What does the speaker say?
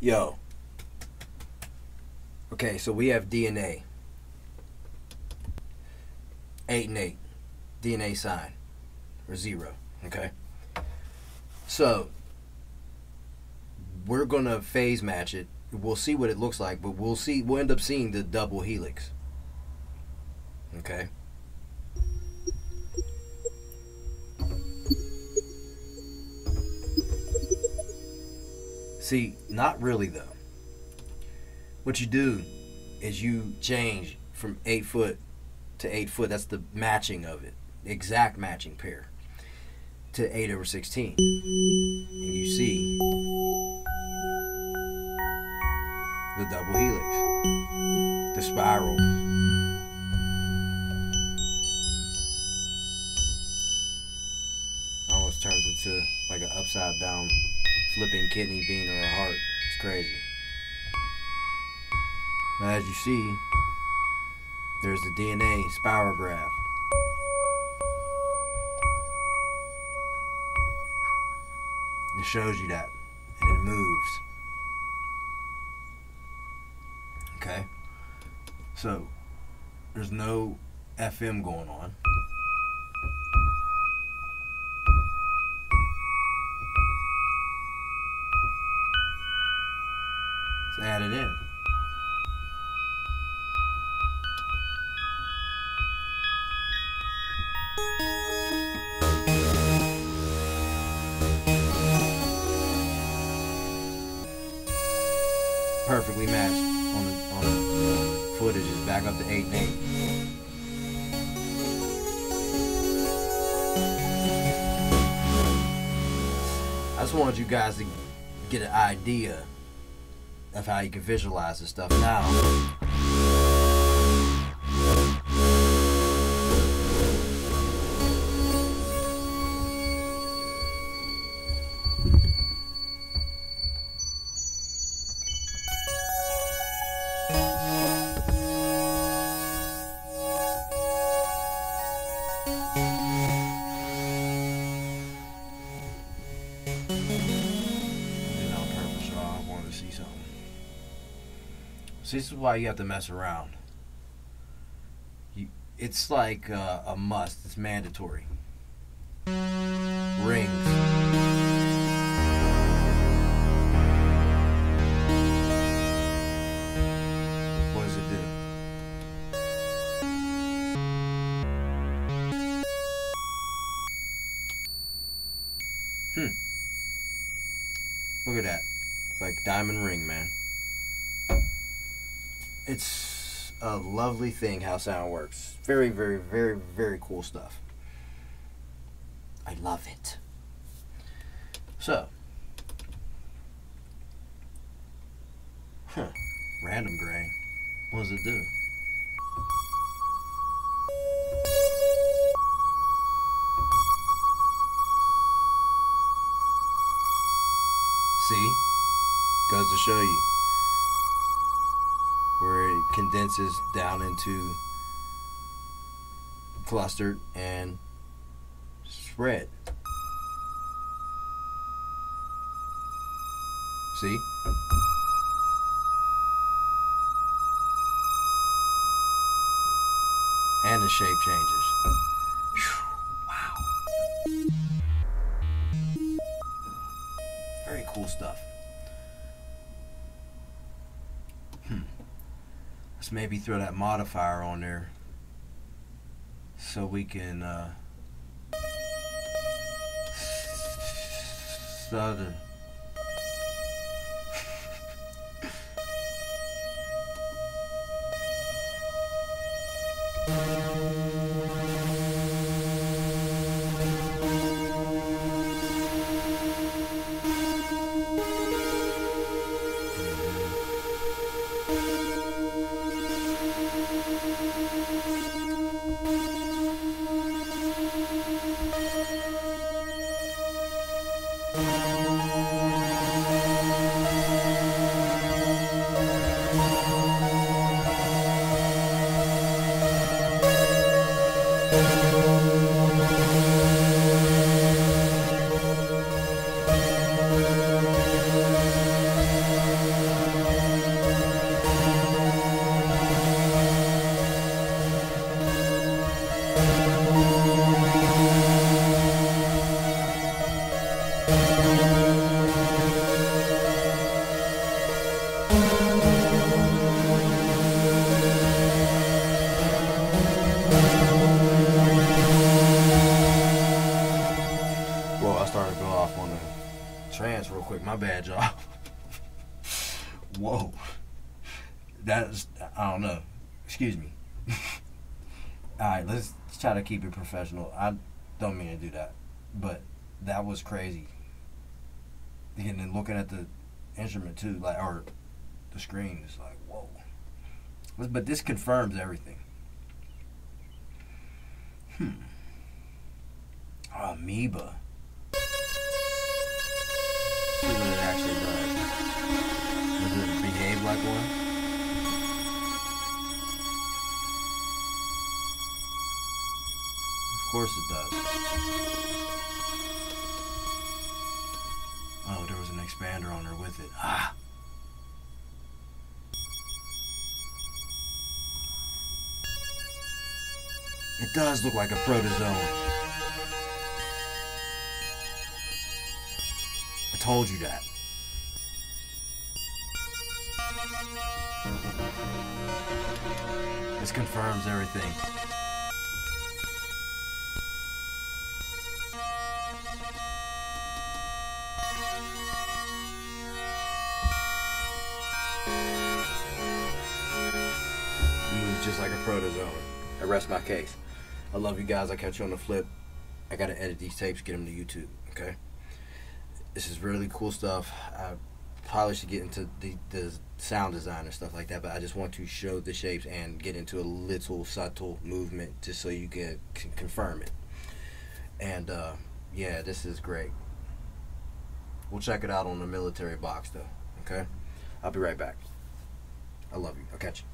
Yo. Okay, so we have DNA. Eight and eight. DNA sign. Or zero. Okay? So we're gonna phase match it. We'll see what it looks like, but we'll see we'll end up seeing the double helix. Okay? See, not really though. What you do is you change from eight foot to eight foot. That's the matching of it, exact matching pair to eight over sixteen, and you see the double helix, the spiral. Almost turns into like an upside down flipping kidney bean or a heart. It's crazy. But as you see, there's the DNA spirograph. It shows you that, and it moves. Okay? So, there's no FM going on. Back up to eight and eight. I just wanted you guys to get an idea of how you can visualize this stuff now. This is why you have to mess around. You, it's like uh, a must. It's mandatory. Rings. What does it do? Hmm. Look at that. It's like diamond ring, man. It's a lovely thing how sound works. Very, very, very, very cool stuff. I love it. So, huh? Random grain. What does it do? See? Goes to show you where it condenses down into clustered and spread. See? And the shape changes. Wow. Very cool stuff. maybe throw that modifier on there so we can uh, southern Whoa. That's I don't know. Excuse me. All right, let's try to keep it professional. I don't mean to do that, but that was crazy. And then looking at the instrument too, like or the screen is like whoa. But this confirms everything. Hmm. Amoeba. Actually does. Does it behave like one? Of course it does. Oh, there was an expander on her with it. Ah! It does look like a protozoan. I told you that. This confirms everything. Just like a protozoan. I rest my case. I love you guys. I catch you on the flip. I gotta edit these tapes, get them to YouTube. Okay. This is really cool stuff. I probably should get into the, the sound design and stuff like that, but I just want to show the shapes and get into a little subtle movement just so you can, can confirm it. And uh, yeah, this is great. We'll check it out on the military box though. Okay. I'll be right back. I love you. I'll catch you.